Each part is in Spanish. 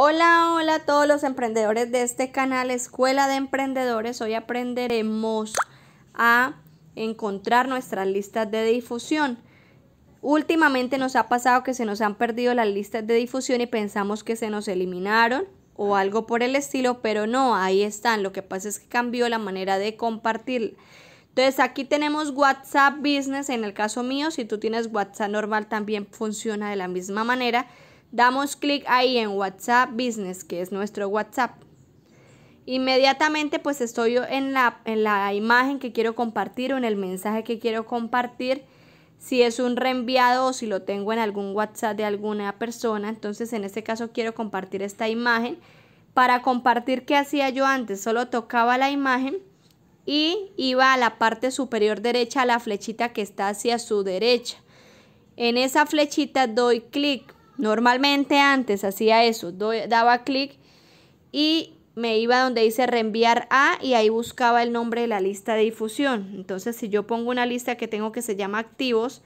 Hola, hola a todos los emprendedores de este canal Escuela de Emprendedores. Hoy aprenderemos a encontrar nuestras listas de difusión. Últimamente nos ha pasado que se nos han perdido las listas de difusión y pensamos que se nos eliminaron o algo por el estilo, pero no, ahí están. Lo que pasa es que cambió la manera de compartir. Entonces aquí tenemos WhatsApp Business, en el caso mío, si tú tienes WhatsApp normal también funciona de la misma manera damos clic ahí en WhatsApp Business, que es nuestro WhatsApp. Inmediatamente pues estoy en la, en la imagen que quiero compartir o en el mensaje que quiero compartir. Si es un reenviado o si lo tengo en algún WhatsApp de alguna persona, entonces en este caso quiero compartir esta imagen. Para compartir, ¿qué hacía yo antes? Solo tocaba la imagen y iba a la parte superior derecha, a la flechita que está hacia su derecha. En esa flechita doy clic Normalmente antes hacía eso, daba clic y me iba donde dice reenviar a y ahí buscaba el nombre de la lista de difusión. Entonces si yo pongo una lista que tengo que se llama activos,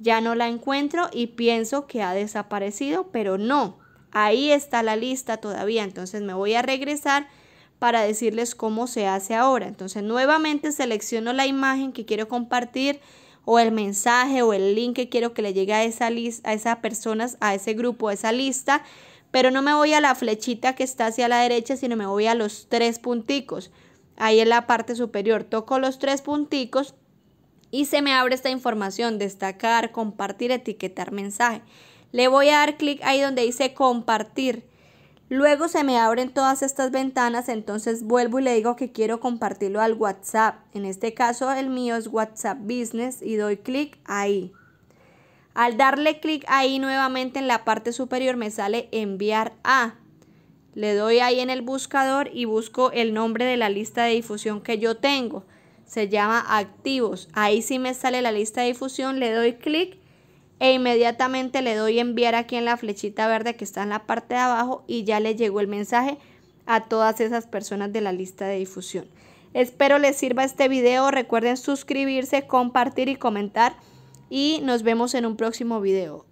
ya no la encuentro y pienso que ha desaparecido, pero no, ahí está la lista todavía. Entonces me voy a regresar para decirles cómo se hace ahora. Entonces nuevamente selecciono la imagen que quiero compartir o el mensaje o el link que quiero que le llegue a esa lista, a esas personas, a ese grupo, a esa lista, pero no me voy a la flechita que está hacia la derecha, sino me voy a los tres punticos. Ahí en la parte superior toco los tres punticos y se me abre esta información, destacar, compartir, etiquetar mensaje. Le voy a dar clic ahí donde dice compartir Luego se me abren todas estas ventanas, entonces vuelvo y le digo que quiero compartirlo al WhatsApp. En este caso el mío es WhatsApp Business y doy clic ahí. Al darle clic ahí nuevamente en la parte superior me sale enviar a. Le doy ahí en el buscador y busco el nombre de la lista de difusión que yo tengo. Se llama activos. Ahí sí me sale la lista de difusión, le doy clic e inmediatamente le doy enviar aquí en la flechita verde que está en la parte de abajo y ya le llegó el mensaje a todas esas personas de la lista de difusión. Espero les sirva este video, recuerden suscribirse, compartir y comentar y nos vemos en un próximo video.